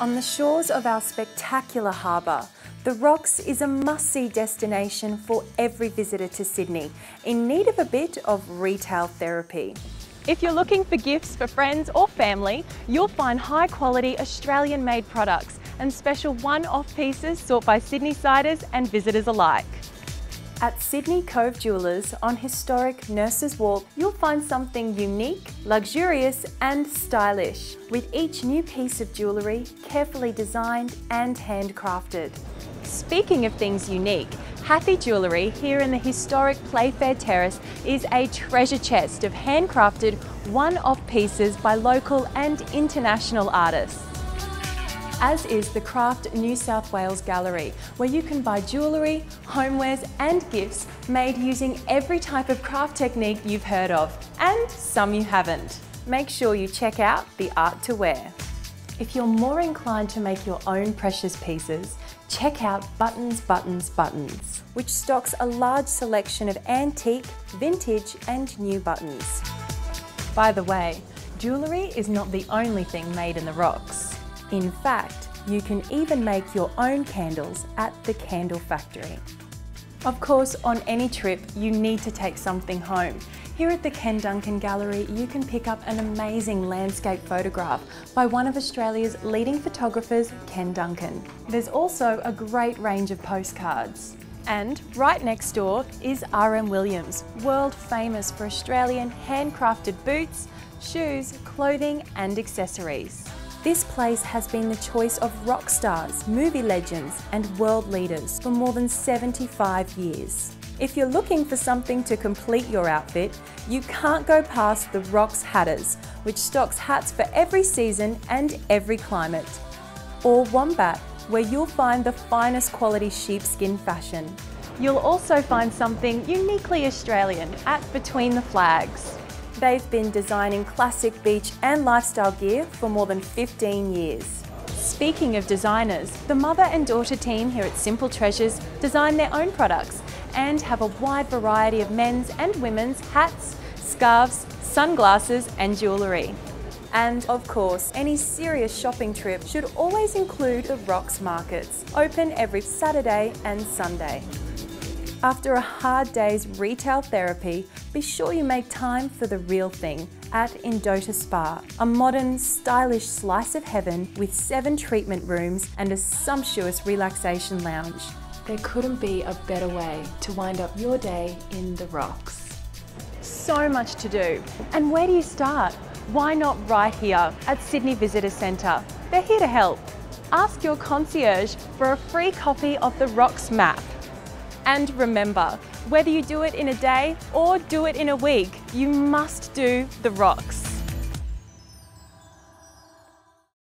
On the shores of our spectacular harbour, the Rocks is a must-see destination for every visitor to Sydney in need of a bit of retail therapy. If you're looking for gifts for friends or family, you'll find high quality Australian made products and special one-off pieces sought by Sydney siders and visitors alike. At Sydney Cove Jewellers on historic Nurses Walk, you'll find something unique, luxurious and stylish, with each new piece of jewellery carefully designed and handcrafted. Speaking of things unique, Hathi Jewellery here in the historic Playfair Terrace is a treasure chest of handcrafted one-off pieces by local and international artists as is the Craft New South Wales Gallery, where you can buy jewellery, homewares and gifts made using every type of craft technique you've heard of, and some you haven't. Make sure you check out the art to wear. If you're more inclined to make your own precious pieces, check out Buttons Buttons Buttons, which stocks a large selection of antique, vintage and new buttons. By the way, jewellery is not the only thing made in the rocks. In fact, you can even make your own candles at the Candle Factory. Of course, on any trip, you need to take something home. Here at the Ken Duncan Gallery, you can pick up an amazing landscape photograph by one of Australia's leading photographers, Ken Duncan. There's also a great range of postcards. And right next door is RM Williams, world famous for Australian handcrafted boots, shoes, clothing and accessories. This place has been the choice of rock stars, movie legends and world leaders for more than 75 years. If you're looking for something to complete your outfit, you can't go past the Rocks Hatters, which stocks hats for every season and every climate. Or Wombat, where you'll find the finest quality sheepskin fashion. You'll also find something uniquely Australian at Between the Flags. They've been designing classic beach and lifestyle gear for more than 15 years. Speaking of designers, the mother and daughter team here at Simple Treasures design their own products and have a wide variety of men's and women's hats, scarves, sunglasses and jewellery. And of course, any serious shopping trip should always include the Rocks Markets, open every Saturday and Sunday. After a hard day's retail therapy, be sure you make time for the real thing at Endota Spa, a modern, stylish slice of heaven with seven treatment rooms and a sumptuous relaxation lounge. There couldn't be a better way to wind up your day in the rocks. So much to do. And where do you start? Why not right here at Sydney Visitor Centre? They're here to help. Ask your concierge for a free copy of the Rocks map and remember, whether you do it in a day or do it in a week, you must do the rocks.